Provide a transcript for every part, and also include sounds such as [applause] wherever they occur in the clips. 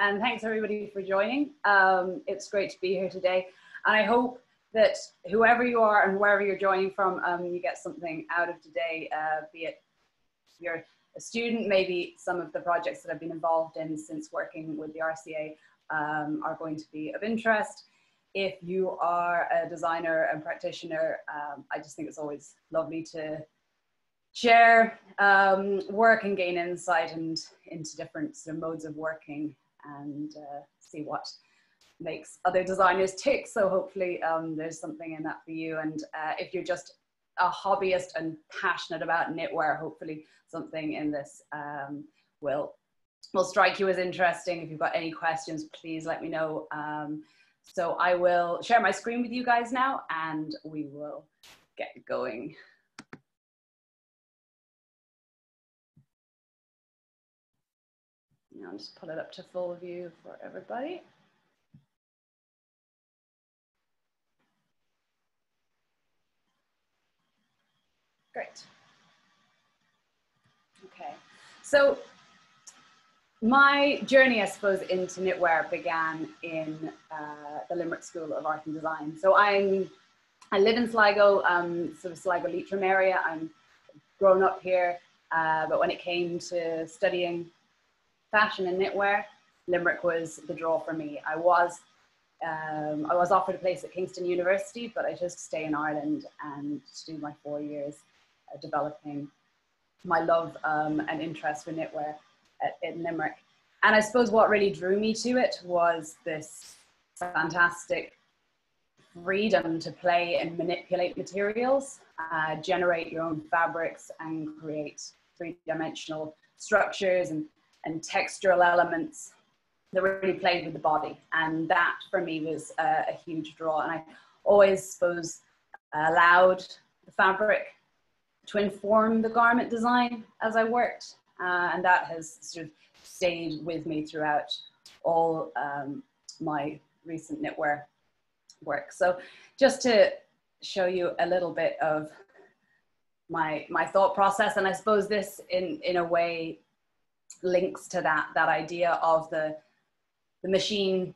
and thanks everybody for joining. Um, it's great to be here today, and I hope that whoever you are and wherever you're joining from, um, you get something out of today, uh, be it you're a student, maybe some of the projects that I've been involved in since working with the RCA um, are going to be of interest. If you are a designer and practitioner, um, I just think it's always lovely to share um, work and gain insight and into different sort of modes of working and uh, see what makes other designers tick. So hopefully um, there's something in that for you. And uh, if you're just a hobbyist and passionate about knitwear, hopefully something in this um, will will strike you as interesting. If you've got any questions, please let me know. Um, so I will share my screen with you guys now and we will get going. I'll just put it up to full view for everybody. Great. Okay, so my journey, I suppose, into knitwear began in uh, the Limerick School of Art and Design. So I'm, I live in Sligo, um, sort of Sligo Leitrim area. I'm grown up here, uh, but when it came to studying fashion and knitwear, Limerick was the draw for me. I was um, I was offered a place at Kingston University, but I to stay in Ireland and do my four years uh, developing my love um, and interest for knitwear at, in Limerick. And I suppose what really drew me to it was this fantastic freedom to play and manipulate materials, uh, generate your own fabrics, and create three dimensional structures and and textural elements that really played with the body. And that for me was a, a huge draw. And I always suppose allowed the fabric to inform the garment design as I worked. Uh, and that has sort of stayed with me throughout all um, my recent knitwear work. So just to show you a little bit of my, my thought process, and I suppose this in, in a way links to that that idea of the the machine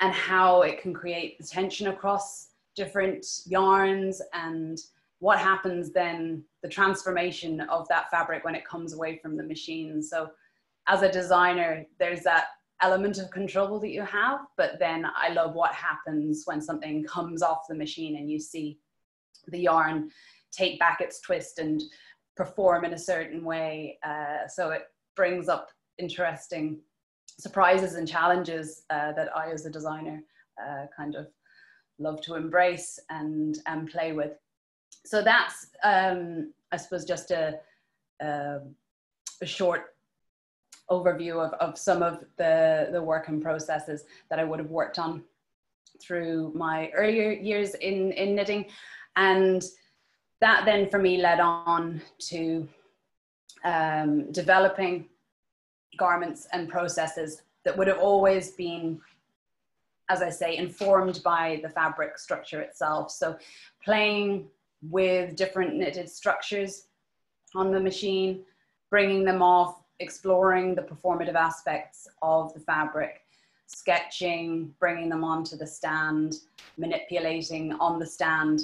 and how it can create the tension across different yarns and what happens then the transformation of that fabric when it comes away from the machine. So as a designer there's that element of control that you have but then i love what happens when something comes off the machine and you see the yarn take back its twist and perform in a certain way. Uh, so it brings up interesting surprises and challenges uh, that I, as a designer, uh, kind of love to embrace and and play with. So that's, um, I suppose, just a, a, a short overview of, of some of the, the work and processes that I would have worked on through my earlier years in, in knitting. And that then for me led on to um, developing garments and processes that would have always been, as I say, informed by the fabric structure itself. So playing with different knitted structures on the machine, bringing them off, exploring the performative aspects of the fabric, sketching, bringing them onto the stand, manipulating on the stand,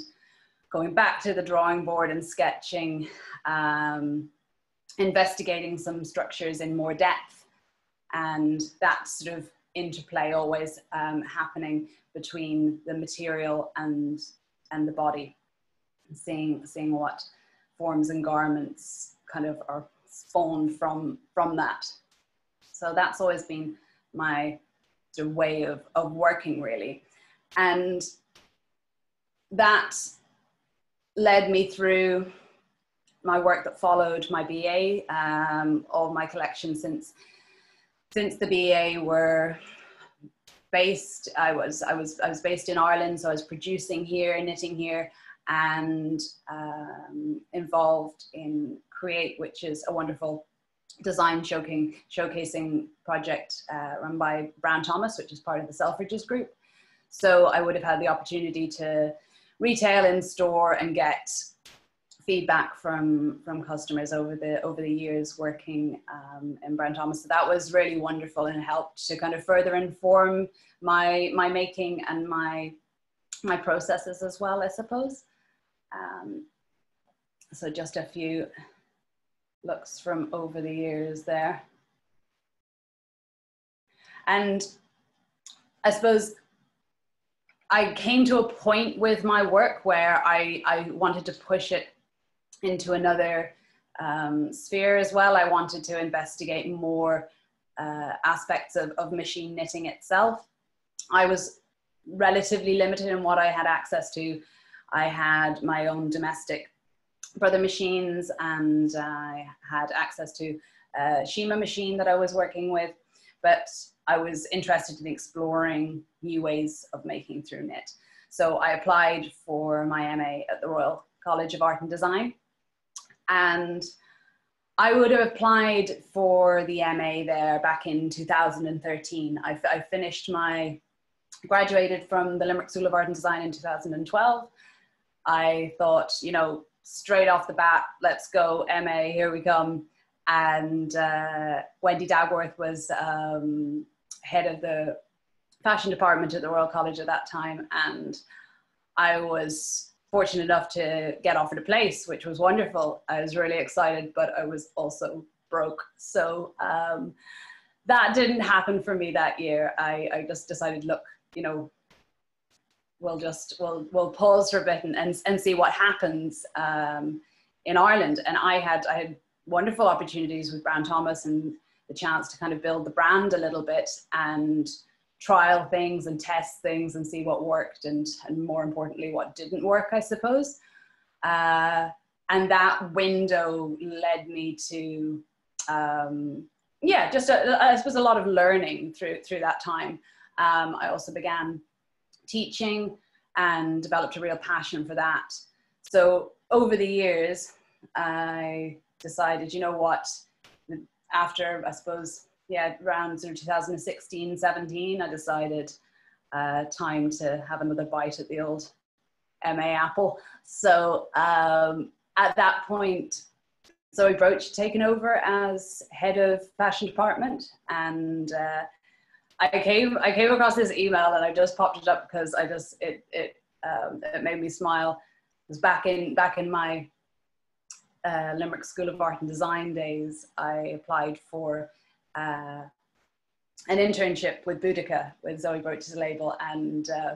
going back to the drawing board and sketching, um, investigating some structures in more depth. And that sort of interplay always um, happening between the material and and the body. Seeing seeing what forms and garments kind of are spawned from from that. So that's always been my way of, of working really. And that led me through my work that followed my BA, um, all my collections since since the BA were based. I was I was I was based in Ireland, so I was producing here, knitting here, and um, involved in Create, which is a wonderful design showcasing showcasing project uh, run by Brown Thomas, which is part of the Selfridges group. So I would have had the opportunity to retail in store and get feedback from from customers over the over the years working um, in Brown Thomas. So that was really wonderful and helped to kind of further inform my my making and my my processes as well, I suppose. Um, so just a few looks from over the years there. And I suppose I came to a point with my work where I, I wanted to push it into another um, sphere as well. I wanted to investigate more uh, aspects of, of machine knitting itself. I was relatively limited in what I had access to. I had my own domestic brother machines and I had access to a Shima machine that I was working with, but I was interested in exploring new ways of making through knit. So I applied for my MA at the Royal College of Art and Design. And I would have applied for the MA there back in 2013. I, I finished my, graduated from the Limerick School of Art and Design in 2012. I thought, you know, straight off the bat, let's go, MA, here we come. And uh, Wendy Dagworthy was um, head of the fashion department at the Royal College at that time. And I was fortunate enough to get offered a place, which was wonderful. I was really excited, but I was also broke. So um, that didn't happen for me that year. I, I just decided, look, you know, we'll just we'll we'll pause for a bit and and, and see what happens um, in Ireland. And I had I had wonderful opportunities with Brown Thomas and the chance to kind of build the brand a little bit and trial things and test things and see what worked and, and more importantly what didn't work i suppose. Uh, and that window led me to um, yeah just a, I suppose a lot of learning through through that time. Um, i also began teaching and developed a real passion for that. So over the years i decided you know what after i suppose yeah, around sort of 2016, 17, I decided uh, time to have another bite at the old MA apple. So um, at that point, Zowie Broach taken over as head of fashion department, and uh, I came I came across this email and I just popped it up because I just it it um, it made me smile. It was back in back in my uh, Limerick School of Art and Design days. I applied for uh, an internship with Boudicca with Zowie Broach's label and uh,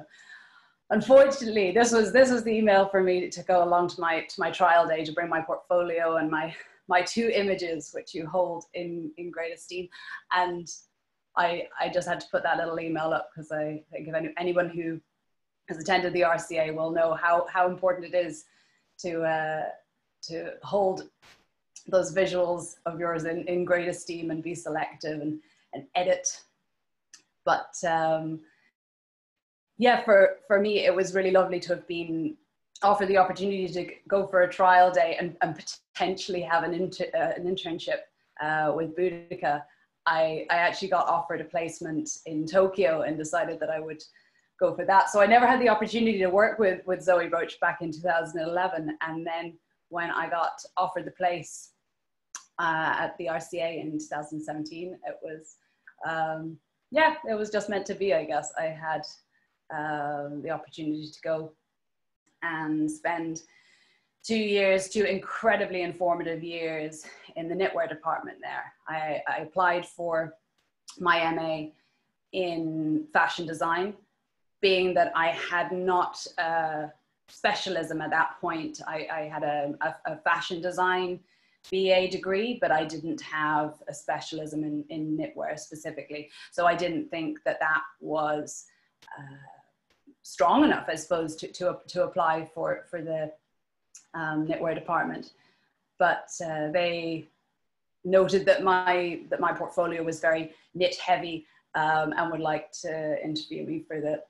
unfortunately this was this was the email for me to go along to my to my trial day to bring my portfolio and my my two images which you hold in in great esteem. And I I just had to put that little email up because I think if any, anyone who has attended the RCA will know how how important it is to uh, to hold those visuals of yours in, in great esteem and be selective and, and edit. But um, yeah, for, for me, it was really lovely to have been offered the opportunity to go for a trial day and, and potentially have an, inter, uh, an internship uh, with Boudicca. I, I actually got offered a placement in Tokyo and decided that I would go for that. So I never had the opportunity to work with, with Zowie Broach back in 2011. And then when I got offered the place uh, at the RCA in 2017. It was, um, yeah, it was just meant to be, I guess. I had um, the opportunity to go and spend two years, two incredibly informative years in the knitwear department there. I, I applied for my MA in fashion design, being that I had not a specialism at that point. I, I had a, a, a fashion design BA degree, but I didn't have a specialism in, in knitwear specifically. So I didn't think that that was uh, strong enough, I suppose, to, to, to apply for, for the um, knitwear department. But uh, they noted that my, that my portfolio was very knit heavy um, and would like to interview me for the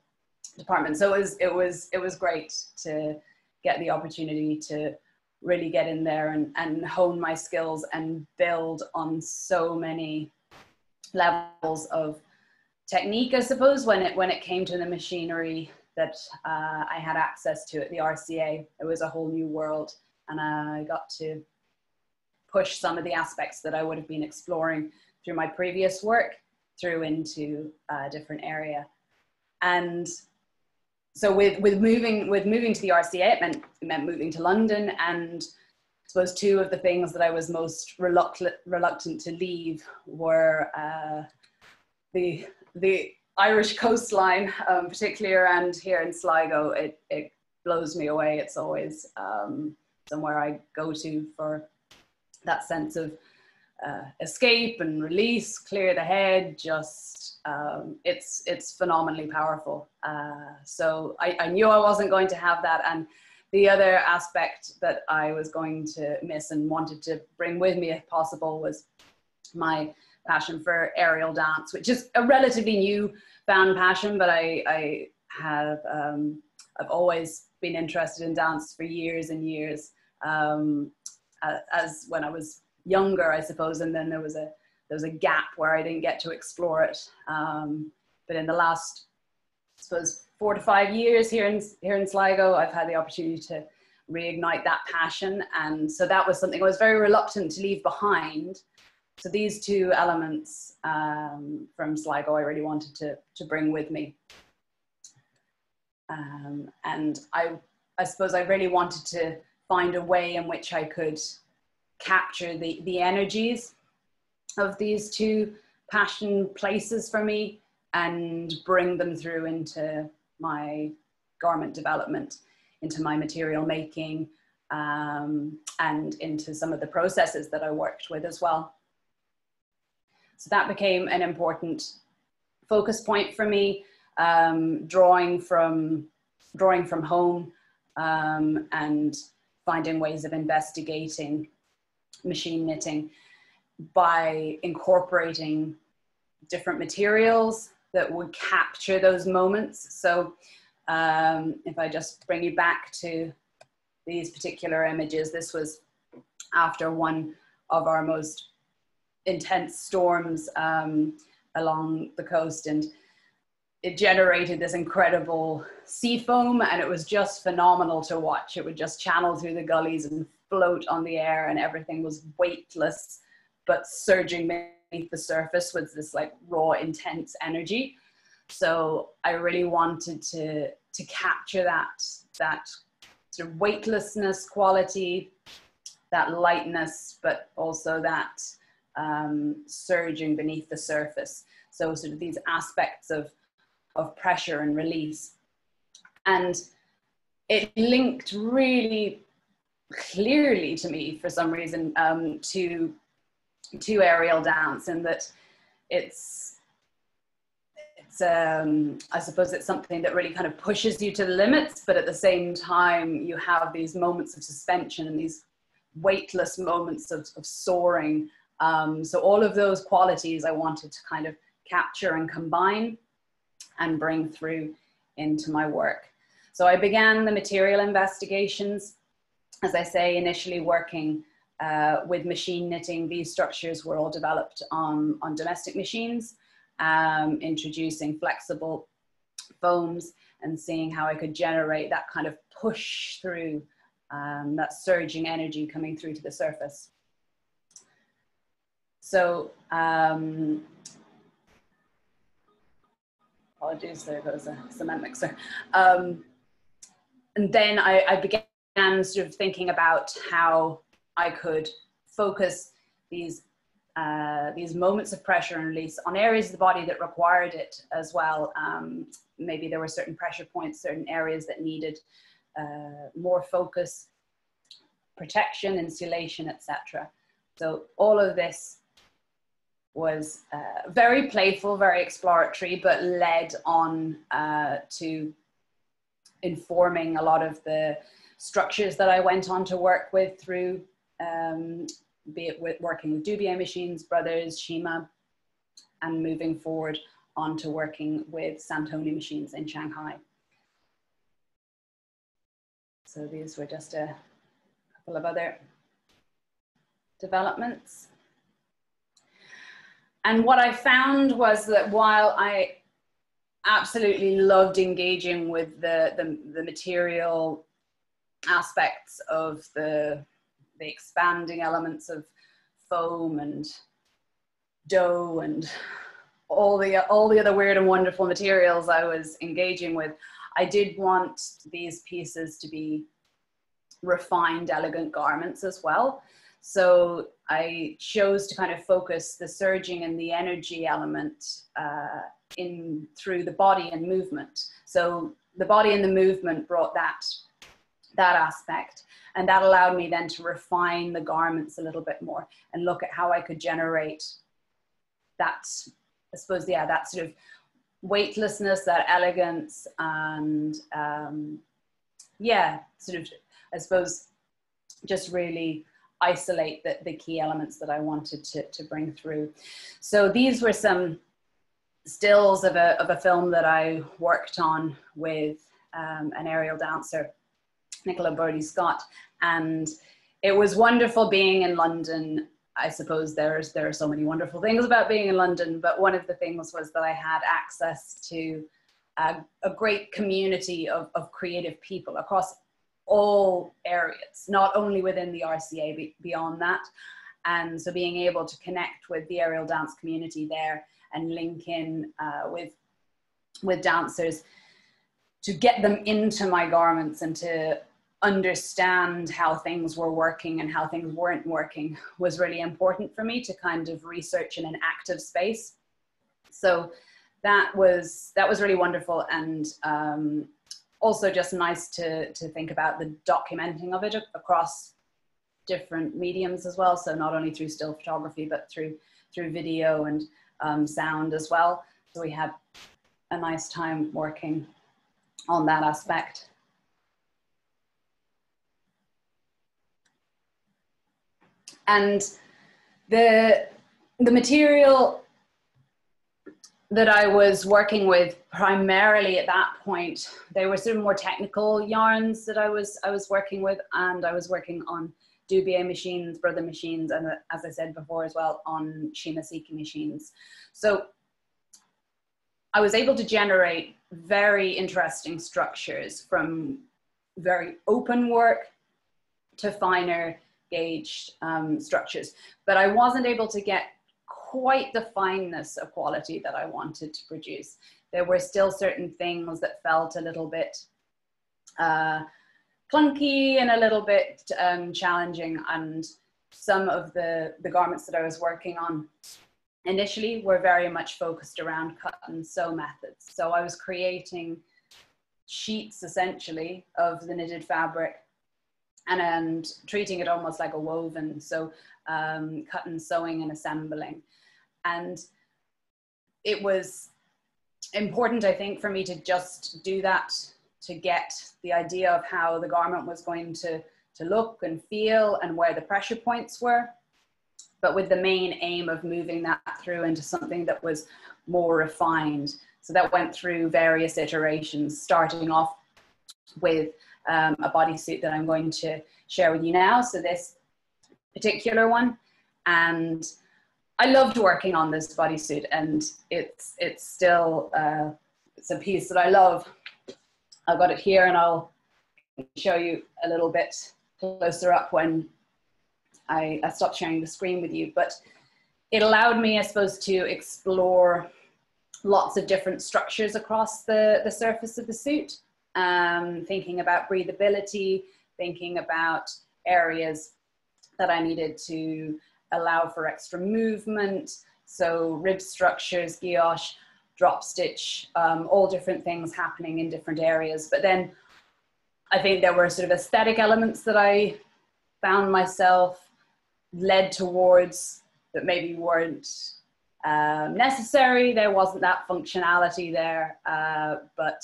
department. So it was, it was, it was great to get the opportunity to really get in there and, and hone my skills and build on so many levels of technique, I suppose, when it when it came to the machinery that uh, I had access to at the RCA. It was a whole new world and I got to push some of the aspects that I would have been exploring through my previous work through into a different area. And so with, with moving with moving to the RCA, it meant, it meant moving to London. And I suppose two of the things that I was most reluctant, reluctant to leave were uh, the, the Irish coastline, um, particularly around here in Sligo. It, it blows me away. It's always um, somewhere I go to for that sense of uh, escape and release, clear the head. Just um, it's it's phenomenally powerful. Uh, so I, I knew I wasn't going to have that, and the other aspect that I was going to miss and wanted to bring with me, if possible, was my passion for aerial dance, which is a relatively new found passion, but I, I have um, I've always been interested in dance for years and years. Um, as when I was younger, I suppose, and then there was a there was a gap where I didn't get to explore it. Um, but in the last, I suppose, four to five years here in here in Sligo, I've had the opportunity to reignite that passion, and so that was something I was very reluctant to leave behind. So these two elements um, from Sligo, I really wanted to to bring with me, um, and I I suppose I really wanted to find a way in which I could capture the, the energies of these two passion places for me and bring them through into my garment development, into my material making, um, and into some of the processes that I worked with as well. So that became an important focus point for me, um, drawing from drawing from home um, and finding ways of investigating machine knitting by incorporating different materials that would capture those moments. So um, if I just bring you back to these particular images, this was after one of our most intense storms um, along the coast and it generated this incredible sea foam and it was just phenomenal to watch. It would just channel through the gullies and float on the air and everything was weightless but surging beneath the surface with this like raw intense energy. So i really wanted to to capture that that sort of weightlessness quality that lightness but also that um, surging beneath the surface. So sort of these aspects of of pressure and release. And it linked really clearly to me for some reason um, to to aerial dance and that it's it's um, I suppose it's something that really kind of pushes you to the limits, but at the same time you have these moments of suspension and these weightless moments of, of soaring. Um, so all of those qualities I wanted to kind of capture and combine and bring through into my work. So I began the material investigations as I say, initially working uh, with machine knitting, these structures were all developed on, on domestic machines, um, introducing flexible foams and seeing how I could generate that kind of push through, um, that surging energy coming through to the surface. So, um, apologies, there goes a cement mixer. Um, and then I, I began and sort of thinking about how I could focus these uh, these moments of pressure and release on areas of the body that required it as well. Um, maybe there were certain pressure points, certain areas that needed uh, more focus, protection, insulation, etc. So all of this was uh, very playful, very exploratory, but led on uh, to informing a lot of the structures that I went on to work with through, um, be it with working with Dubied Machines, Brothers, Shima, and moving forward on to working with Santoni Machines in Shanghai. So these were just a couple of other developments. And what I found was that while I absolutely loved engaging with the, the, the material aspects of the the expanding elements of foam and dough and all the all the other weird and wonderful materials I was engaging with, I did want these pieces to be refined, elegant garments as well. So I chose to kind of focus the surging and the energy element uh, in through the body and movement. So the body and the movement brought that that aspect and that allowed me then to refine the garments a little bit more and look at how I could generate that I suppose yeah that sort of weightlessness that elegance and um, yeah sort of I suppose just really isolate the, the key elements that I wanted to, to bring through. So these were some stills of a, of a film that I worked on with um, an aerial dancer, Nicola Birdie Scott. And it was wonderful being in London. I suppose there's there are so many wonderful things about being in London, but one of the things was that I had access to a, a great community of, of creative people across all areas, not only within the RCA, but beyond that. And so being able to connect with the aerial dance community there and link in uh, with, with dancers to get them into my garments and to understand how things were working and how things weren't working was really important for me to kind of research in an active space. So that was that was really wonderful and um, also just nice to to think about the documenting of it across different mediums as well. So not only through still photography, but through through video and um, sound as well. So we had a nice time working on that aspect. And the, the material that I was working with primarily at that point, they were sort of more technical yarns that I was I was working with, and I was working on Dubied machines, Brother machines, and as I said before as well, on Shima Seiki machines. So I was able to generate very interesting structures from very open work to finer gauged um, structures, but I wasn't able to get quite the fineness of quality that I wanted to produce. There were still certain things that felt a little bit uh, clunky and a little bit um, challenging. And some of the, the garments that I was working on initially were very much focused around cut and sew methods. So I was creating sheets essentially of the knitted fabric and, and treating it almost like a woven. So um, cut and sewing and assembling. And it was important, I think, for me to just do that to get the idea of how the garment was going to, to look and feel and where the pressure points were, but with the main aim of moving that through into something that was more refined. So that went through various iterations, starting off with um, a bodysuit that I'm going to share with you now. So this particular one, and I loved working on this bodysuit, and it's it's still uh, it's a piece that I love. I've got it here, and I'll show you a little bit closer up when I, I stopped sharing the screen with you. But it allowed me, I suppose, to explore lots of different structures across the, the surface of the suit, um, thinking about breathability, thinking about areas that I needed to allow for extra movement. So rib structures, guilloche, drop stitch, um, all different things happening in different areas. But then I think there were sort of aesthetic elements that I found myself led towards that maybe weren't um, necessary. There wasn't that functionality there, uh, but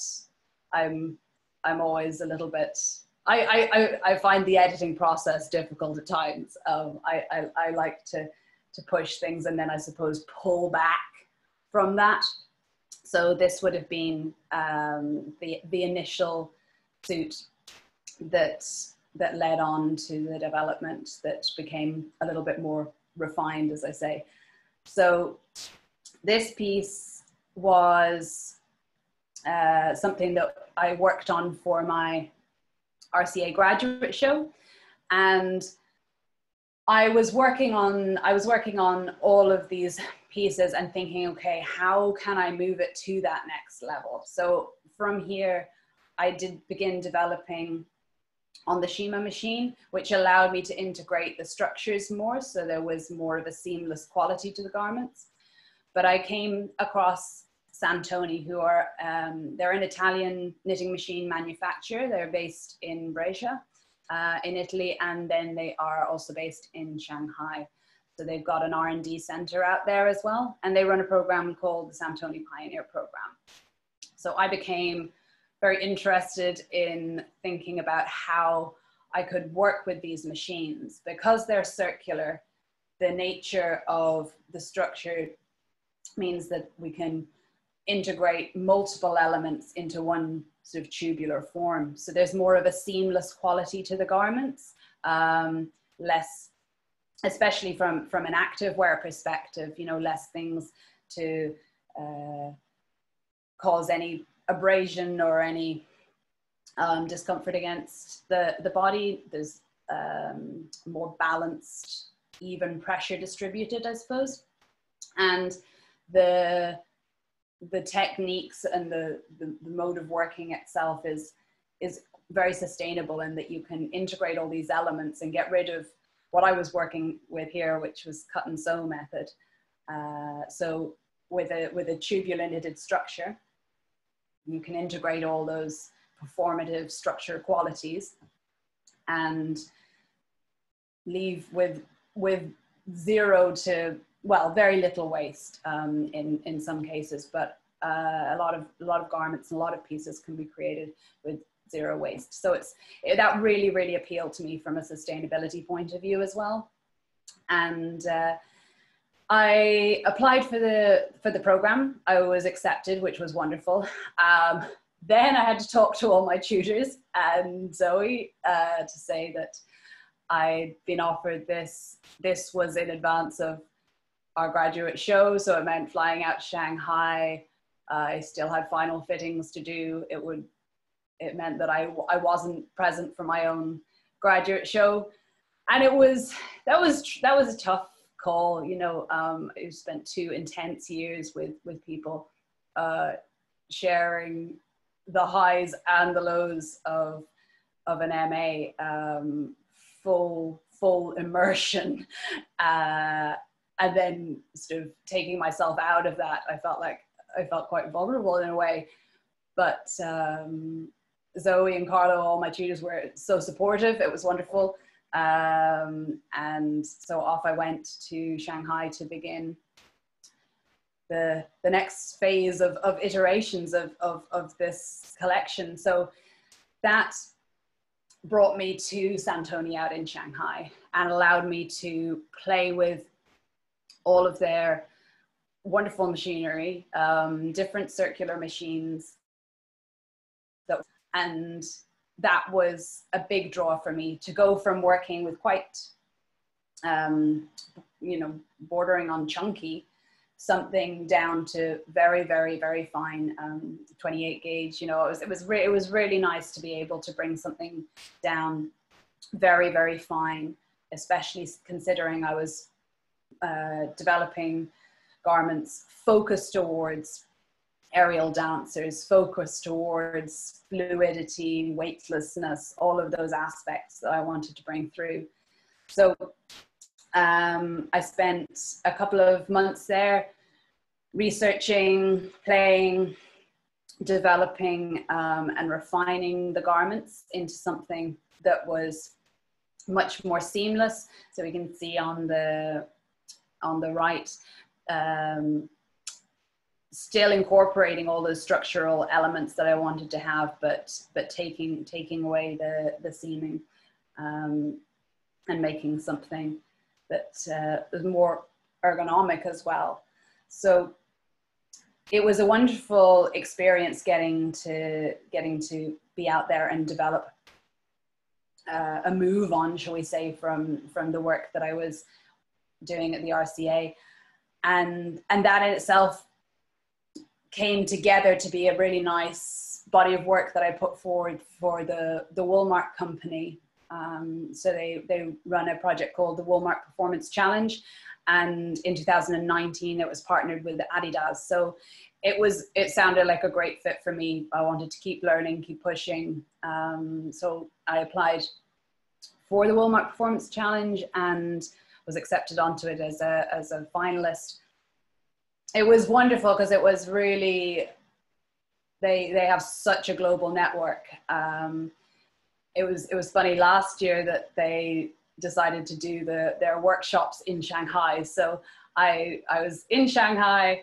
I'm I'm always a little bit I, I, I find the editing process difficult at times. Um, I, I, I like to, to push things and then I suppose pull back from that. So this would have been um, the, the initial suit that, that led on to the development that became a little bit more refined, as I say. So this piece was uh, something that I worked on for my RCA graduate show. And I was working on I was working on all of these pieces and thinking, okay, how can I move it to that next level? So from here, I did begin developing on the Shima machine, which allowed me to integrate the structures more. So there was more of a seamless quality to the garments. But I came across Santoni, who are, um, they're an Italian knitting machine manufacturer. They're based in Brescia uh, in Italy, and then they are also based in Shanghai. So they've got an R&D center out there as well, and they run a program called the Santoni Pioneer Program. So I became very interested in thinking about how I could work with these machines because they're circular. The nature of the structure means that we can integrate multiple elements into one sort of tubular form. So there's more of a seamless quality to the garments, um, less, especially from, from an active wear perspective, you know, less things to uh, cause any abrasion or any um, discomfort against the, the body. There's um, more balanced, even pressure distributed, I suppose. And the the techniques and the, the, the mode of working itself is is very sustainable in that you can integrate all these elements and get rid of what I was working with here, which was cut and sew method. Uh, so with a with a tubular knitted structure, you can integrate all those performative structure qualities and leave with with zero to well, very little waste um, in in some cases, but uh, a lot of a lot of garments a lot of pieces can be created with zero waste. So it's it, that really really appealed to me from a sustainability point of view as well, and. Uh, I applied for the for the program. I was accepted, which was wonderful. Um, then I had to talk to all my tutors and Zowie uh, to say that I'd been offered this. This was in advance of our graduate show, so it meant flying out to Shanghai. Uh, I still had final fittings to do. It would, it meant that I, I wasn't present for my own graduate show, and it was that was that was a tough call. You know, um, I spent two intense years with with people, uh, sharing the highs and the lows of of an MA, um, full full immersion. [laughs] Uh, and then sort of taking myself out of that i felt like i felt quite vulnerable in a way. But um, zowie and carlo all my tutors were so supportive. It was wonderful. Um, and so off i went to shanghai to begin the the next phase of, of iterations of, of, of this collection. So that brought me to Santoni out in Shanghai and allowed me to play with all of their wonderful machinery, um, different circular machines. That, and that was a big draw for me to go from working with quite, um, you know, bordering on chunky, something down to very, very, very fine um, 28 gauge. You know, it was it was re- it was really nice to be able to bring something down very, very fine, especially considering I was uh, developing garments focused towards aerial dancers, focused towards fluidity, weightlessness, all of those aspects that I wanted to bring through. So um, I spent a couple of months there researching, playing, developing, um, and refining the garments into something that was much more seamless. So we can see on the on the right, um, still incorporating all those structural elements that I wanted to have, but but taking taking away the the seaming um, and making something that uh, is more ergonomic as well. So it was a wonderful experience getting to getting to be out there and develop uh, a move on, shall we say, from from the work that I was doing at the RCA. And, and that in itself came together to be a really nice body of work that I put forward for the, the Woolmark company. Um, so they, they run a project called the Woolmark Performance Challenge. And in 2019, it was partnered with Adidas. So it was, it sounded like a great fit for me. I wanted to keep learning, keep pushing. Um, so I applied for the Woolmark Performance Challenge and was accepted onto it as a, as a finalist. It was wonderful because it was really they they have such a global network. Um, it was it was funny last year that they decided to do the their workshops in Shanghai. So I I was in Shanghai.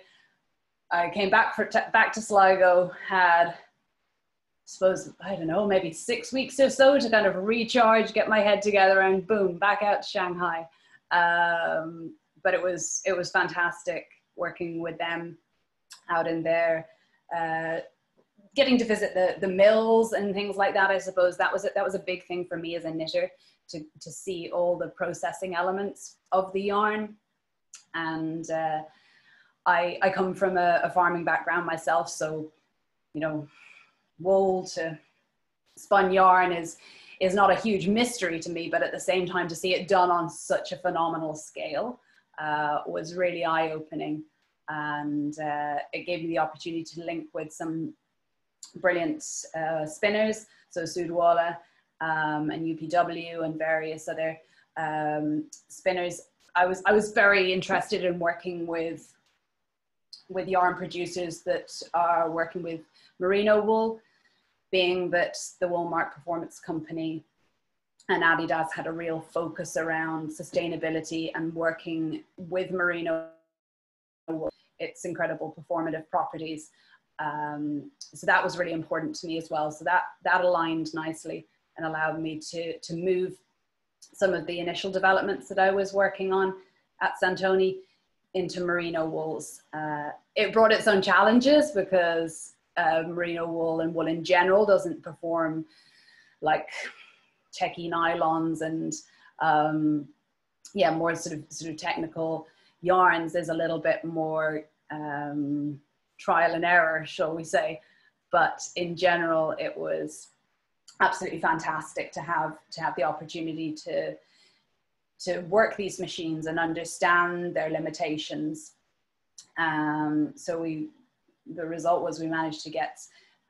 I came back for t- back to Sligo. Had I suppose I don't know maybe six weeks or so to kind of recharge, get my head together, and boom, back out to Shanghai. Um, but it was it was fantastic working with them out in there. Uh, getting to visit the the mills and things like that i suppose that was a, that was a big thing for me as a knitter to to see all the processing elements of the yarn and uh, i i come from a, a, farming background myself so you know wool to spun yarn is is not a huge mystery to me but at the same time to see it done on such a phenomenal scale uh, was really eye-opening and uh, it gave me the opportunity to link with some brilliant uh, spinners, so Südwolle um, and UPW and various other um, spinners. I was I was very interested in working with with yarn producers that are working with merino wool, being that the Woolmark Performance Company and Adidas had a real focus around sustainability and working with merino its incredible performative properties. Um, so that was really important to me as well. So that that aligned nicely and allowed me to to move some of the initial developments that I was working on at Santoni into merino wools. Uh, it brought its own challenges because uh, merino wool and wool in general doesn't perform like techie nylons and um, yeah, more sort of sort of technical yarns. There's a little bit more um, trial and error, shall we say. But in general, it was absolutely fantastic to have to have the opportunity to to work these machines and understand their limitations. Um, so we, the result was we managed to get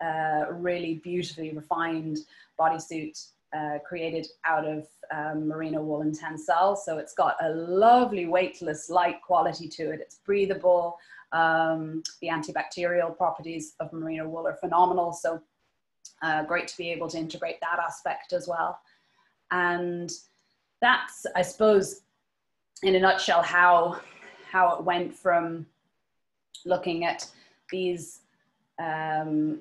a really beautifully refined bodysuit uh, created out of um, merino wool and tencel. So it's got a lovely weightless, light quality to it. It's breathable. Um, the antibacterial properties of merino wool are phenomenal. So uh, great to be able to integrate that aspect as well. And that's, I suppose, in a nutshell, how, how it went from looking at these um,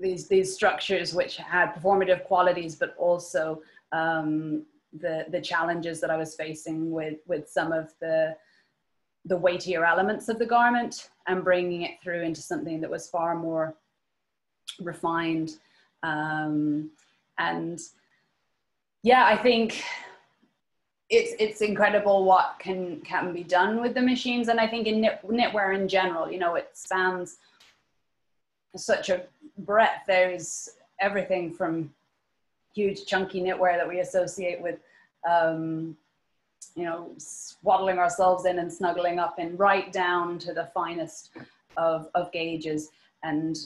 these these structures which had performative qualities, but also um, the the challenges that I was facing with with some of the the weightier elements of the garment and bringing it through into something that was far more refined. Um, and yeah, I think it's it's incredible what can can be done with the machines. And I think in knit, knitwear in general, you know, it spans such a breadth. There's everything from huge chunky knitwear that we associate with um, you know, swaddling ourselves in and snuggling up in right down to the finest of, of gauges. And,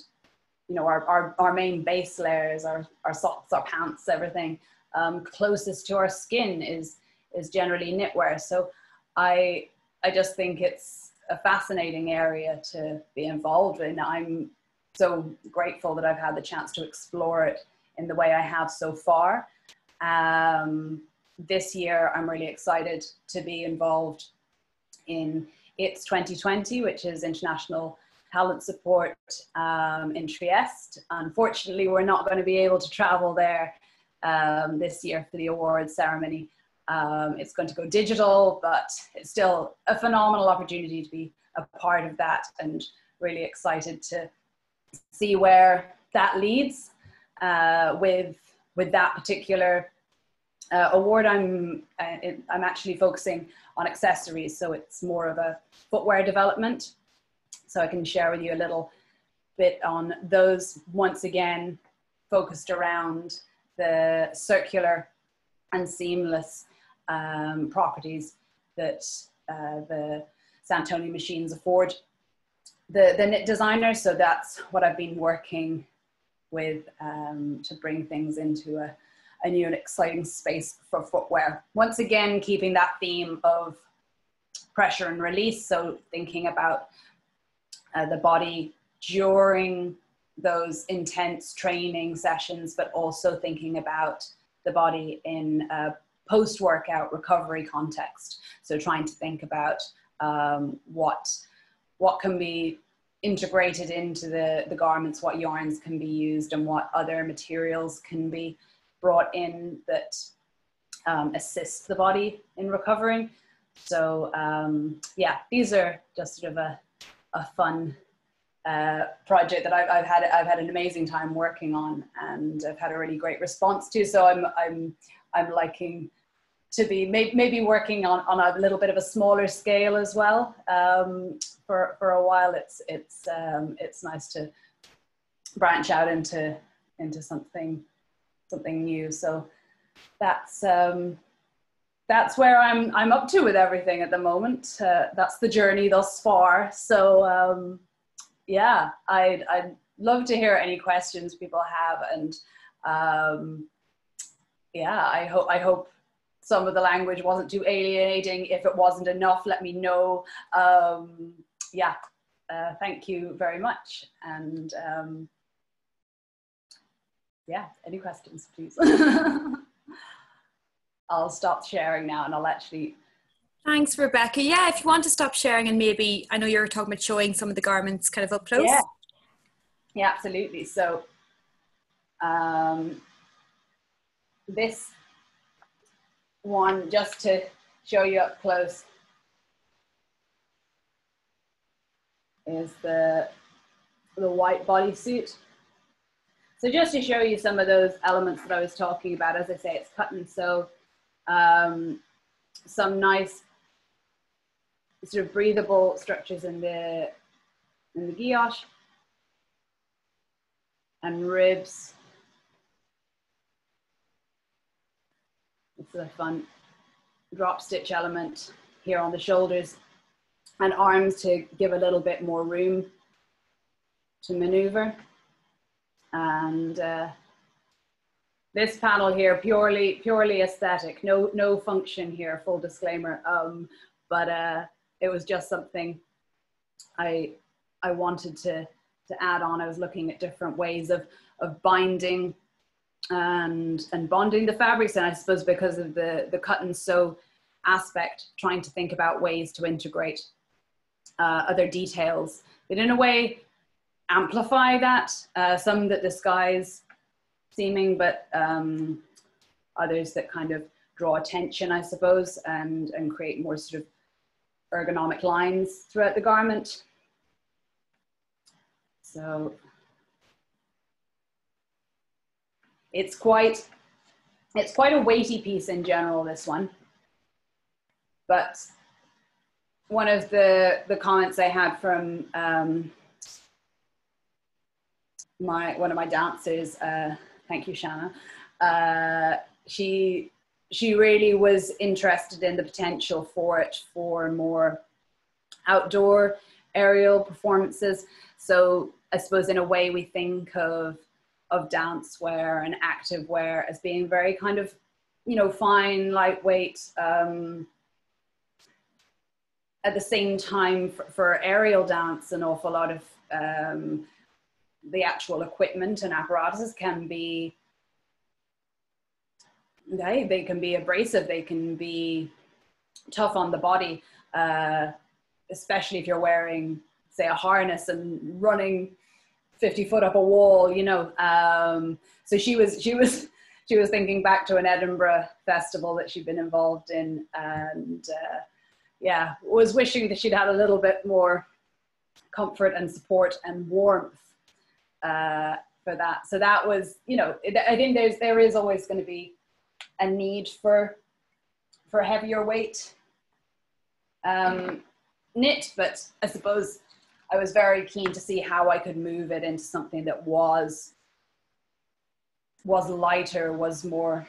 you know, our, our, our main base layers, our, our socks, our pants, everything um, closest to our skin is, is generally knitwear. So I, I just think it's a fascinating area to be involved in. I'm so grateful that I've had the chance to explore it in the way I have so far. Um, this year, I'm really excited to be involved in ITS 2020, which is International Talent Support um, in Trieste. Unfortunately, we're not going to be able to travel there um, this year for the awards ceremony. Um, it's going to go digital, but it's still a phenomenal opportunity to be a part of that and really excited to see where that leads uh, with, with that particular uh, award I'm uh, I'm actually focusing on accessories, so it's more of a footwear development. So I can share with you a little bit on those once again focused around the circular and seamless um, properties that uh, the Santoni machines afford the, the knit designer. So that's what I've been working with um, to bring things into a, a new and exciting space for footwear. Once again, keeping that theme of pressure and release. So thinking about uh, the body during those intense training sessions, but also thinking about the body in post workout recovery context. So trying to think about um, what what can be integrated into the, the garments, what yarns can be used, and what other materials can be brought in that um, assist the body in recovering. So um, yeah, these are just sort of a, a fun uh, project that I've, I've, had I've had an amazing time working on and I've had a really great response to. So I'm I'm I'm liking to be may, maybe working on, on a little bit of a smaller scale as well. Um, for, for a while, it's, it's, um, it's nice to branch out into, into something, something new. So that's, um, that's where I'm, I'm up to with everything at the moment. Uh, that's the journey thus far. So um, yeah, I'd, I'd love to hear any questions people have. And um, yeah, I hope, I hope some of the language wasn't too alienating. If it wasn't enough, let me know. Um, yeah, uh, thank you very much. And um, yeah, any questions, please. [laughs] I'll stop sharing now and I'll actually. Thanks, Rebecca. Yeah, if you want to stop sharing and maybe, I know you were talking about showing some of the garments kind of up close. Yeah, yeah absolutely. So um, this one just to show you up close is the, the white bodysuit. So just to show you some of those elements that I was talking about, as I say, it's cut and sew. Um, some nice sort of breathable structures in the in the guillotine and ribs A fun drop stitch element here on the shoulders and arms to give a little bit more room to maneuver. And uh, this panel here, purely purely aesthetic, no no function here, full disclaimer. Um, but uh, it was just something I I wanted to to add on. I was looking at different ways of of binding and and bonding the fabrics and i suppose because of the the cut and sew aspect trying to think about ways to integrate uh, other details. That in a way amplify that uh, some that disguise seeming but um, others that kind of draw attention i suppose and and create more sort of ergonomic lines throughout the garment. So it's quite it's quite a weighty piece in general this one. But one of the the comments i had from um, my one of my dancers uh, thank you shanna uh, she she really was interested in the potential for it for more outdoor aerial performances. So i suppose in a way we think of of dance wear and active wear as being very kind of, you know, fine, lightweight. Um, at the same time, for, for, aerial dance, an awful lot of um, the actual equipment and apparatuses can be they, they can be abrasive, they can be tough on the body, uh, especially if you're wearing, say, a harness and running 50 foot up a wall, you know. Um, so she was, she was, she was thinking back to an Edinburgh festival that she'd been involved in and uh, yeah, was wishing that she'd had a little bit more comfort and support and warmth uh, for that. So that was, you know, I think there's, there is always going to be a need for, for heavier weight um, knit, but I suppose I was very keen to see how I could move it into something that was was lighter, was more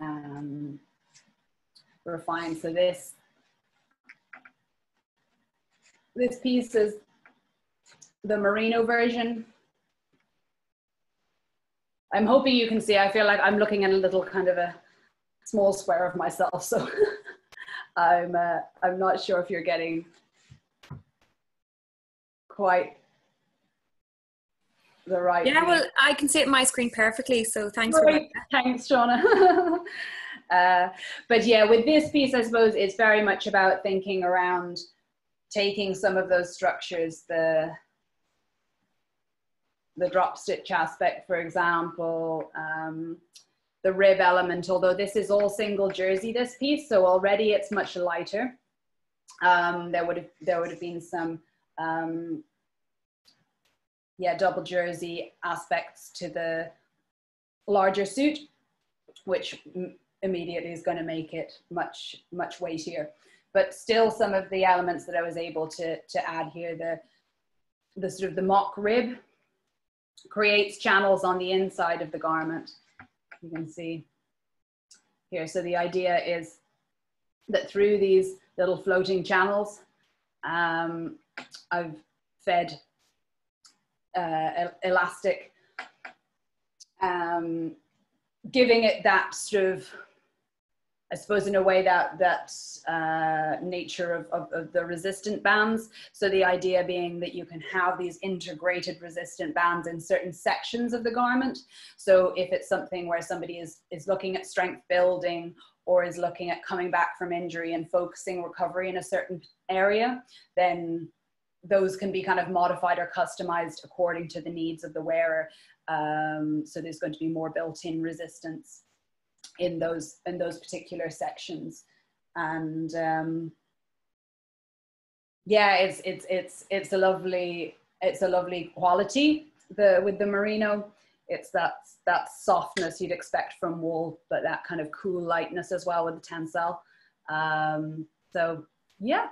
um, refined. So this this piece is the merino version. I'm hoping you can see, I feel like I'm looking at a little kind of a small square of myself. So [laughs] I'm, uh, I'm not sure if you're getting quite the right. Yeah, well, I can see it my screen perfectly. So thanks Great. for that. Thanks, Shauna. [laughs] uh, but yeah, with this piece, I suppose it's very much about thinking around taking some of those structures, the the drop stitch aspect, for example, um, the rib element, although this is all single jersey, this piece, so already it's much lighter. Um, there would have there would have been some um, yeah double jersey aspects to the larger suit, which immediately is going to make it much much weightier. But still, some of the elements that I was able to to add here, the the sort of the mock rib creates channels on the inside of the garment. You can see here. So the idea is that through these little floating channels, um, I've fed uh, elastic, um, giving it that sort of I suppose in a way that that uh, nature of, of, of, the resistant bands. So the idea being that you can have these integrated resistant bands in certain sections of the garment. So if it's something where somebody is is looking at strength building or is looking at coming back from injury and focusing recovery in a certain area, then those can be kind of modified or customized according to the needs of the wearer. Um, so there's going to be more built-in resistance in those in those particular sections. And um, yeah it's it's it's it's a lovely it's a lovely quality the with the merino. It's that that softness you'd expect from wool but that kind of cool lightness as well with the tencel um, so yeah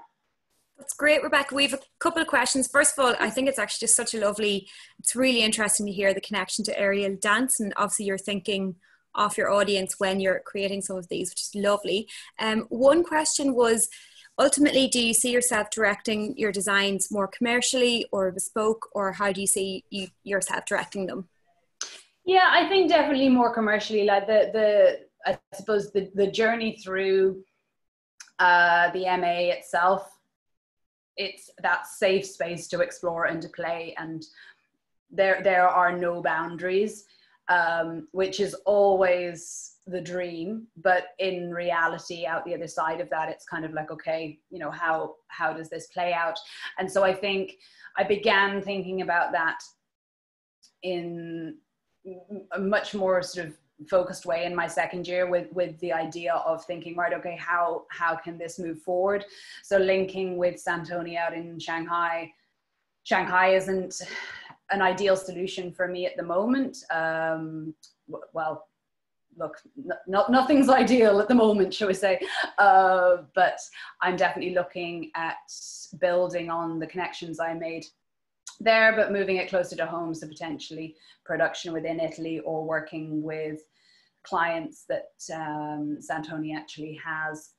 that's great, Rebecca. We have a couple of questions. First of all, I think it's actually just such a lovely, it's really interesting to hear the connection to aerial dance. And obviously, you're thinking of your audience when you're creating some of these, which is lovely. Um, one question was ultimately, do you see yourself directing your designs more commercially or bespoke, or how do you see you, yourself directing them? Yeah, I think definitely more commercially. Like the the I suppose the the journey through uh, the MA itself, it's that safe space to explore and to play, and there there are no boundaries um, which is always the dream but in reality out the other side of that it's kind of like okay you know how how does this play out? And so i think i began thinking about that in a much more sort of focused way in my second year with with the idea of thinking right okay how how can this move forward so linking with santoni out in shanghai shanghai isn't an ideal solution for me at the moment. Um, well, look, not, nothing's [laughs] ideal at the moment, shall we say, uh, but I'm definitely looking at building on the connections I made there, but moving it closer to home, so potentially production within Italy or working with clients that um, Santoni actually has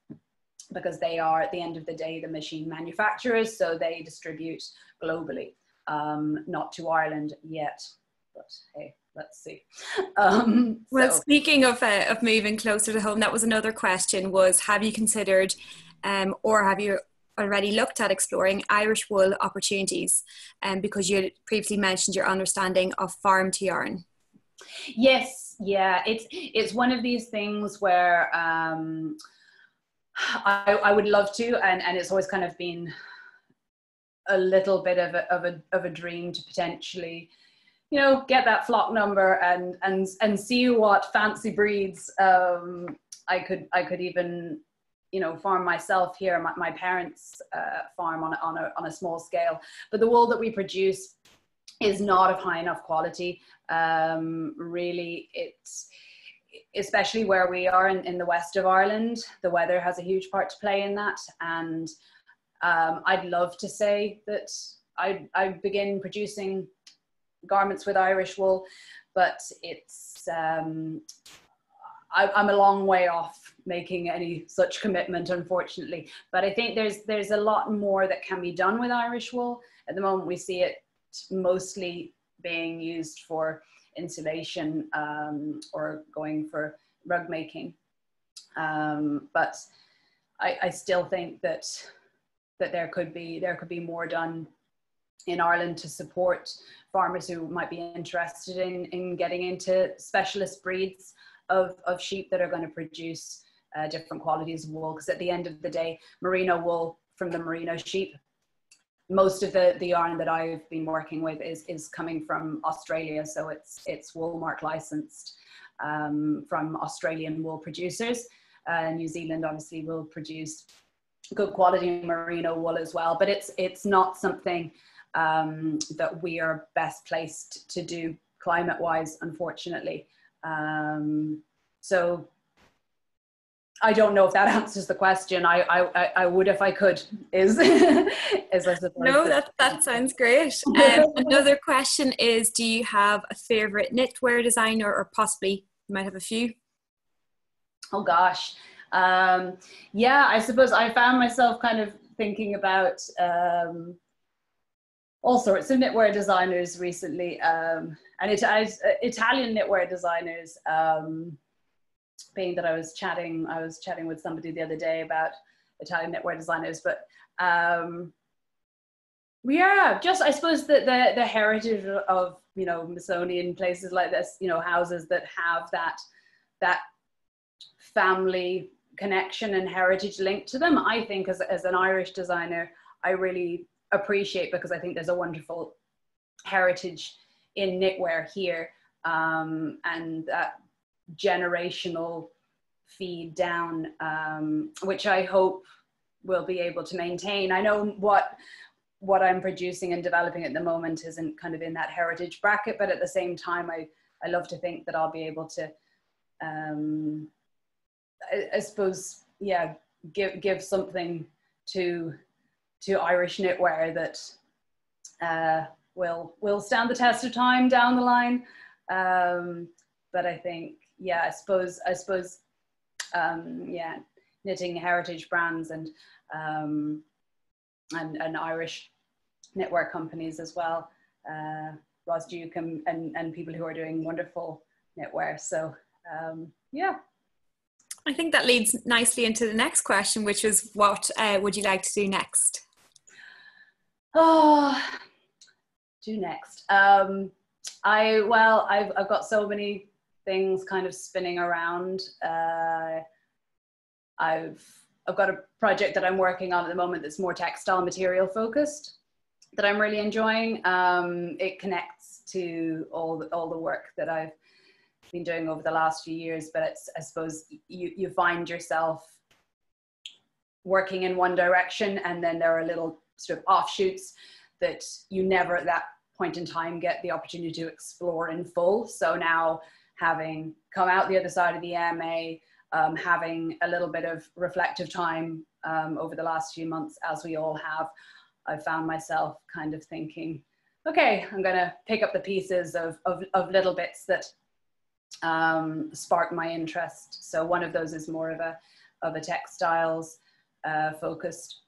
because they are at the end of the day the machine manufacturers so they distribute globally um, not to Ireland yet, but hey, let's see. [laughs] Um, well, so. speaking of uh, of moving closer to home, that was another question: was have you considered, um, or have you already looked at exploring Irish wool opportunities? Um, because you previously mentioned your understanding of farm to yarn. Yes, yeah, it's it's one of these things where. Um, I, I would love to, and, and it's always kind of been a little bit of a, of a, of a dream to potentially you know get that flock number and and and see what fancy breeds um, I could I could even you know farm myself here my, my parents uh, farm on on a on a small scale. But the wool that we produce is not of high enough quality. Um, really it's especially where we are in, in the west of Ireland the weather has a huge part to play in that. And Um, I'd love to say that I, I begin producing garments with Irish wool, but it's um, I, I'm a long way off making any such commitment, unfortunately. But I think there's there's a lot more that can be done with Irish wool. At the moment, we see it mostly being used for insulation um, or going for rug making. Um, but I, I still think that that there could be there could be more done in Ireland to support farmers who might be interested in, in getting into specialist breeds of, of sheep that are going to produce uh, different qualities of wool. Because at the end of the day, merino wool from the merino sheep, most of the, the yarn that I've been working with is, is coming from Australia. So it's, it's Woolmark licensed um, from Australian wool producers. Uh, New Zealand obviously will produce good quality merino wool as well, but it's, it's not something um, that we are best placed to do climate wise, unfortunately. Um, so I don't know if that [laughs] answers the question. I I, I would if I could. Is [laughs] is I suppose. No, that that sounds great. Um, [laughs] another question is: Do you have a favorite knitwear designer, or possibly you might have a few? Oh gosh, um, yeah. I suppose I found myself kind of thinking about um, all sorts of knitwear designers recently, um, and it, I, Italian knitwear designers. Um, being that I was chatting, I was chatting with somebody the other day about Italian knitwear designers, but um, yeah, just I suppose that the the heritage of you know Missoni places like this, you know, houses that have that that family connection and heritage linked to them. I think as as an Irish designer, I really appreciate because I think there's a wonderful heritage in knitwear here, um, and that generational feed down, um, which I hope we'll be able to maintain. I know what what I'm producing and developing at the moment isn't kind of in that heritage bracket, but at the same time, I I love to think that I'll be able to, um, I, I suppose, yeah, give give something to to Irish knitwear that uh, will will stand the test of time down the line. Um, but I think, yeah, I suppose I suppose, um, yeah, knitting heritage brands and um, and, and Irish knitwear companies as well. Uh, Ross Duke and, and, and people who are doing wonderful knitwear. So um, yeah. I think that leads nicely into the next question, which is what uh, would you like to do next? Oh, do next. Um, I well, I've I've got so many things kind of spinning around. Uh, I've I've got a project that I'm working on at the moment that's more textile material focused that I'm really enjoying. Um, it connects to all the, all the work that I've been doing over the last few years, but it's I suppose you you find yourself working in one direction and then there are little sort of offshoots that you never at that point in time get the opportunity to explore in full. So now having come out the other side of the MA, um, having a little bit of reflective time um, over the last few months, as we all have, I found myself kind of thinking, okay, I'm going to pick up the pieces of, of, of little bits that um, spark my interest. So one of those is more of a, of a textiles uh, focused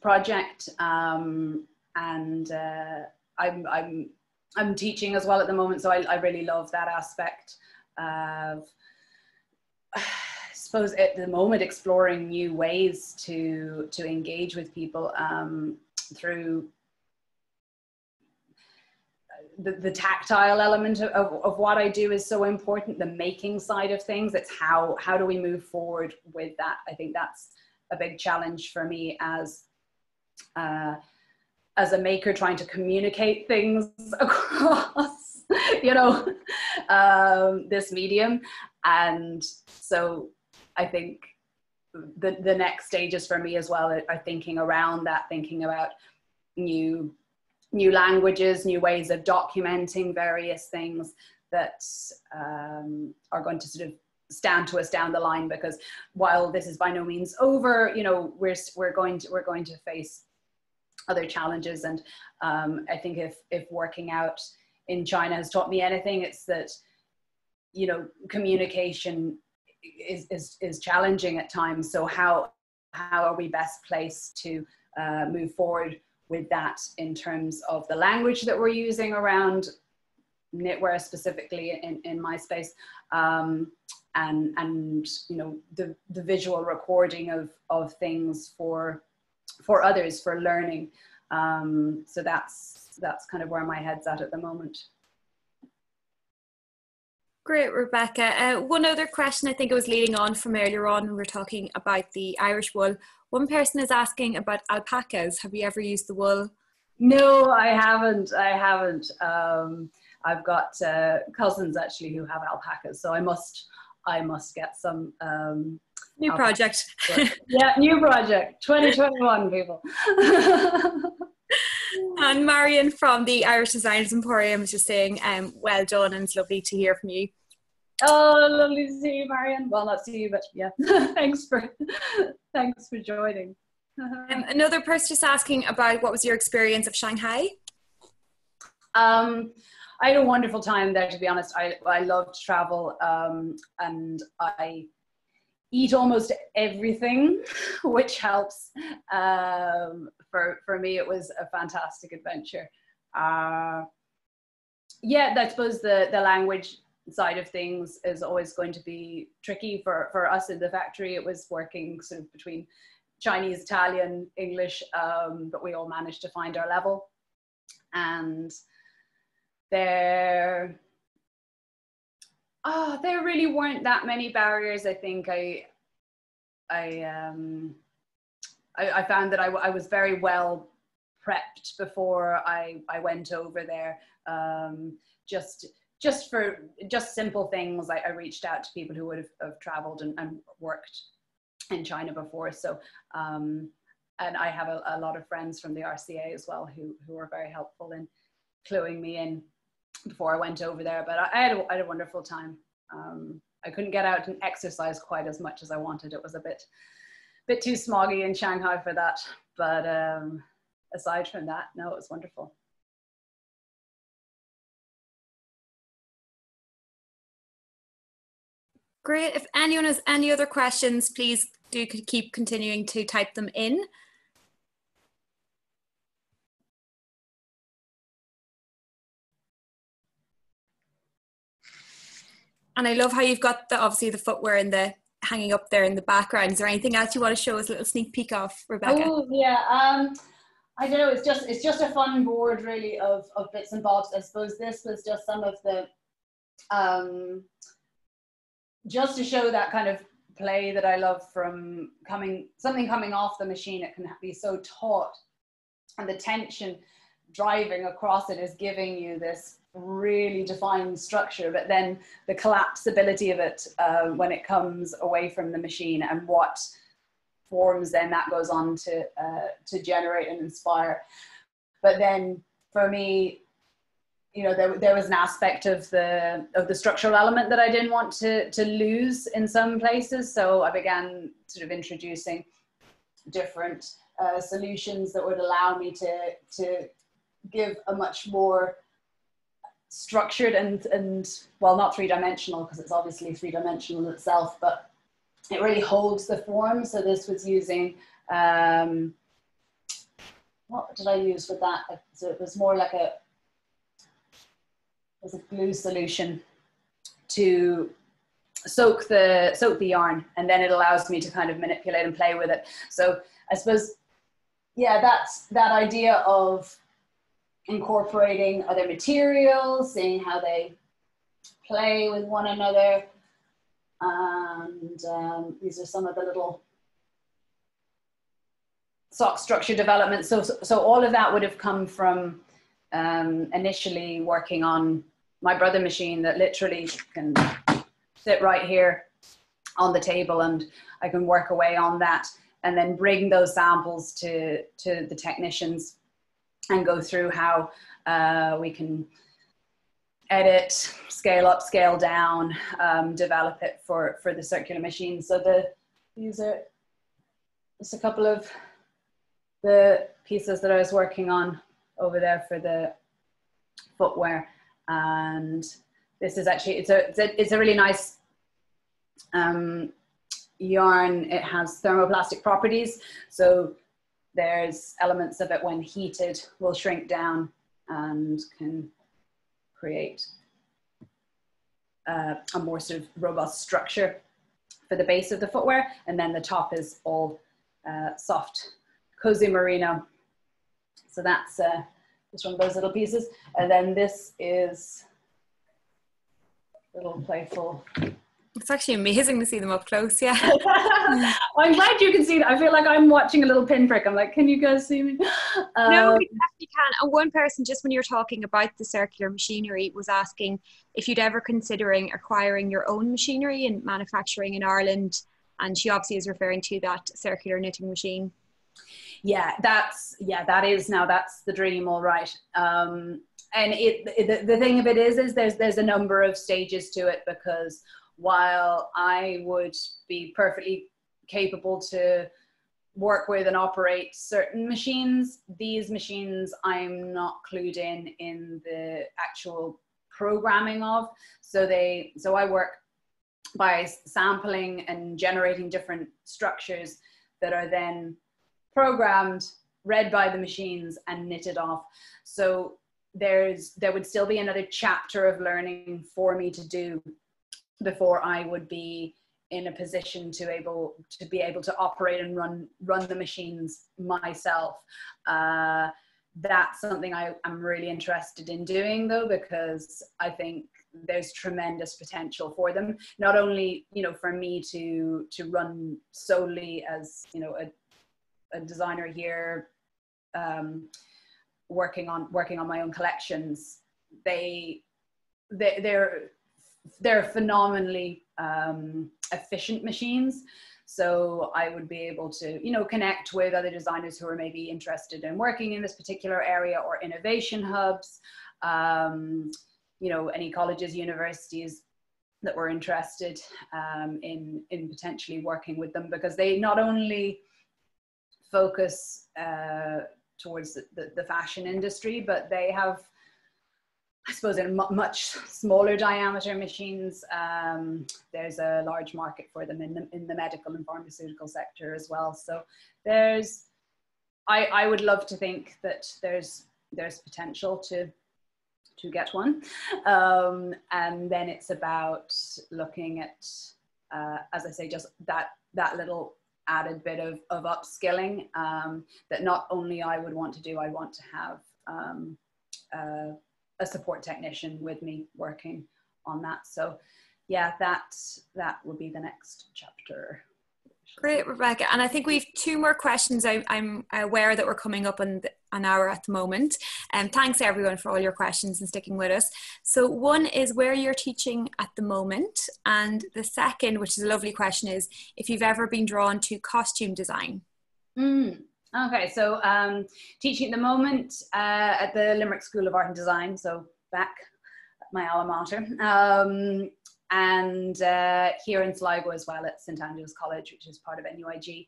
project, um, and uh, I'm I'm I'm teaching as well at the moment, so I, I really love that aspect of. I suppose at the moment exploring new ways to to engage with people um, through the, the tactile element of, of, of, what I do is so important. The making side of things. It's how how do we move forward with that? I think that's a big challenge for me as uh, as a maker trying to communicate things [laughs] across you know um, this medium. And so i think the, the next stages for me as well are, thinking around that thinking about new new languages new ways of documenting various things that um, are going to sort of stand to us down the line because while this is by no means over, you know, we're we're going to we're going to face other challenges. And um, I think if if working out in China has taught me anything, it's that you know communication is is, is challenging at times. So how how are we best placed to uh, move forward with that in terms of the language that we're using around knitwear specifically in, in my space um, and and you know the the visual recording of of things for for others for learning um, so that's that's kind of where my head's at at the moment Great, Rebecca. Uh, one other question I think I was leading on from earlier on, when we were talking about the Irish wool. One person is asking about alpacas. Have you ever used the wool? No, I haven't. I haven't. Um, I've got uh, cousins actually who have alpacas, so I must I must get some. Um, new project. [laughs] yeah, new project. 2021, people. [laughs] and Marion from the Irish Designers Emporium was just saying, um, well done, and it's lovely to hear from you. Oh, lovely to see you, Marion. Well, not see you, but yeah, [laughs] thanks for thanks for joining. um, another person just asking about what was your experience of Shanghai? Um, I had a wonderful time there, to be honest. I, I love travel um, and I eat almost everything, [laughs] which helps. Um, for, for me, it was a fantastic adventure. Uh, yeah, I suppose the, the language side of things is always going to be tricky for, for us in the factory. It was working sort of between Chinese, Italian, English, um, but we all managed to find our level. And there oh there really weren't that many barriers i think. I i um i, I found that I, I was very well prepped before i i went over there. Um just just for just simple things. I, reached out to people who would have, have traveled and, and worked in china before. So um and i have a, a lot of friends from the rca as well who who were very helpful in cluing me in before I went over there. But I, had, a, I had a wonderful time. Um, I couldn't get out and exercise quite as much as I wanted. It was a bit, bit too smoggy in Shanghai for that. But um, aside from that, no, it was wonderful. Great. If anyone has any other questions, please do keep continuing to type them in. And I love how you've got the obviously the footwear and the hanging up there in the background. Is there anything else you want to show us a little sneak peek of, Rebecca? Oh yeah. Um, I don't know. It's just it's just a fun board really of of bits and bobs. I suppose this was just some of the um, just to show that kind of play that I love from coming something coming off the machine. It can be so taut, and the tension driving across it is giving you this really defined structure, but then the collapsibility of it uh, when it comes away from the machine and what forms then that goes on to uh, to generate and inspire. But then for me, you know, there, there was an aspect of the of the structural element that I didn't want to to lose in some places. So I began sort of introducing different uh, solutions that would allow me to to give a much more structured and and well not three dimensional because it's obviously three dimensional itself but it really holds the form. So this was using um, what did I use with that? So it was more like a was a glue solution to soak the soak the yarn and then it allows me to kind of manipulate and play with it. So I suppose yeah that's that idea of incorporating other materials, seeing how they play with one another. And um, these are some of the little sock structure development. So, so, all of that would have come from um, initially working on my brother machine that literally can sit right here on the table and I can work away on that and then bring those samples to, to the technicians and go through how uh, we can edit, scale up, scale down, um, develop it for, for the circular machine. So the, these are just a couple of the pieces that I was working on over there for the footwear. And this is actually, it's a, it's a, it's a really nice um, yarn. It has thermoplastic properties. So there's elements of it when heated will shrink down and can create uh, a more sort of robust structure for the base of the footwear. And then the top is all uh, soft, cozy merino. So that's uh, just one of those little pieces. And then this is a little playful it's actually amazing to see them up close. Yeah. [laughs] I'm glad you can see that. I feel like I'm watching a little pinprick. I'm like, can you guys see me? Um, no, we definitely can. And one person, just when you're talking about the circular machinery, was asking if you'd ever considering acquiring your own machinery and manufacturing in Ireland. And she obviously is referring to that circular knitting machine. Yeah, that's yeah, that is now that's the dream, all right. Um, and it, it the, the thing of it is, is there's there's a number of stages to it because while I would be perfectly capable to work with and operate certain machines, these machines I'm not clued in in the actual programming of. So they, so I work by sampling and generating different structures that are then programmed, read by the machines, and knitted off. So there's there would still be another chapter of learning for me to do before I would be in a position to able to be able to operate and run run the machines myself. Uh, that's something I, am really interested in doing though because I think there's tremendous potential for them. Not only you know for me to to run solely as you know a, a designer here, um, working on working on my own collections. They they they're they're phenomenally um, efficient machines. So I would be able to, you know, connect with other designers who are maybe interested in working in this particular area or innovation hubs, um, you know, any colleges, universities that were interested um, in in potentially working with them because they not only focus uh, towards the, the, the fashion industry, but they have I suppose in much smaller diameter machines, um, there's a large market for them in the, in the medical and pharmaceutical sector as well. So there's, I, I would love to think that there's, there's potential to, to get one. Um, and then it's about looking at, uh, as I say, just that, that little added bit of, of upskilling um, that not only I would want to do, I want to have um, uh, a support technician with me working on that. So yeah, that that will be the next chapter. Great, Rebecca. And I think we've two more questions. I, am aware that we're coming up on the, an hour at the moment. And um, thanks everyone for all your questions and sticking with us. So one is where you're teaching at the moment. And the second, which is a lovely question, is if you've ever been drawn to costume design. Mm. Okay, so um, teaching at the moment uh, at the Limerick School of Art and Design, so back at my alma mater, um, and uh, here in Sligo as well at St Angela's College, which is part of NUIG.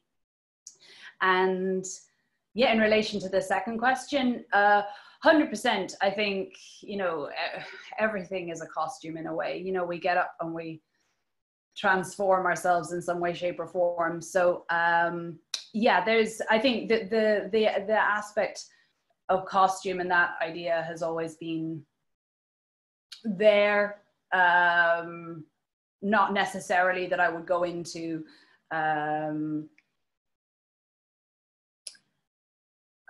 And yeah, in relation to the second question, uh, 100%, I think, you know, everything is a costume in a way. You know, we get up and we transform ourselves in some way, shape, or form. So, um, yeah, there's I think the the the the aspect of costume and that idea has always been there. Um, not necessarily that I would go into. Um,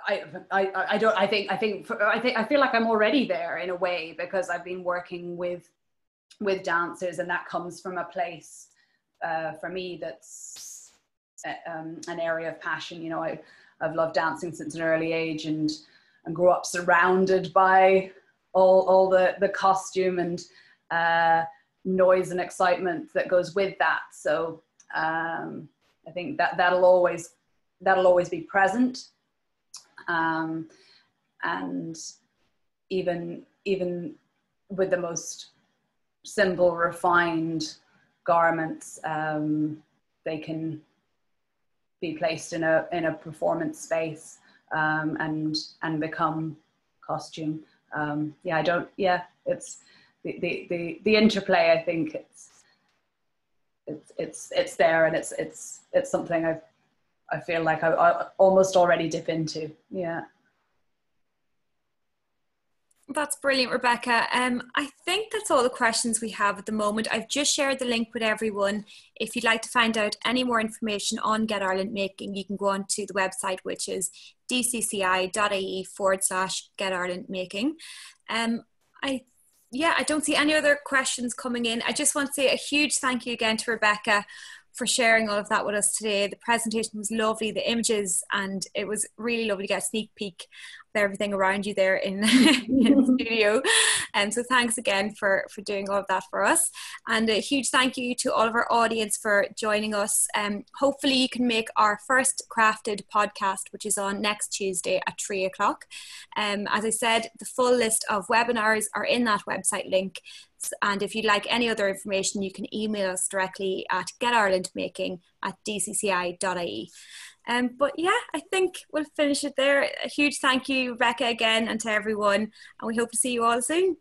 I, I, I don't I think I think I think I feel like I'm already there in a way because I've been working with with dancers and that comes from a place uh, for me that's um, an area of passion. You know, I, I've loved dancing since an early age and, and grew up surrounded by all, all the, the costume and uh, noise and excitement that goes with that. So um, I think that that'll always, that'll always be present. Um, and even, even with the most simple, refined garments, um, they can be placed in a in a performance space um, and and become costume. Um, yeah, I don't. Yeah, it's the, the the the interplay. I think it's it's it's it's there, and it's it's it's something I've I feel like I, I almost already dip into. Yeah. That's brilliant, Rebecca. Um, I think that's all the questions we have at the moment. I've just shared the link with everyone. If you'd like to find out any more information on Get Ireland Making, you can go on to the website, which is dcci.ie forward slash Get Ireland Making. Um, I yeah, I don't see any other questions coming in. I just want to say a huge thank you again to Rebecca for sharing all of that with us today. The presentation was lovely, the images, and it was really lovely to get a sneak peek of everything around you there in, [laughs] in the [laughs] studio. And um, so thanks again for, for doing all of that for us. And a huge thank you to all of our audience for joining us. Um, hopefully you can make our first crafted podcast, which is on next Tuesday at three o'clock. Um, as I said, the full list of webinars are in that website link. And if you'd like any other information, you can email us directly at getirelandmaking at dcci.ie. Um, but yeah, I think we'll finish it there. A huge thank you, Rebecca, again, and to everyone. And we hope to see you all soon.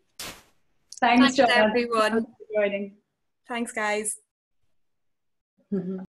Thanks, Thanks everyone. Thanks, Thanks, guys. Mm-hmm. [laughs]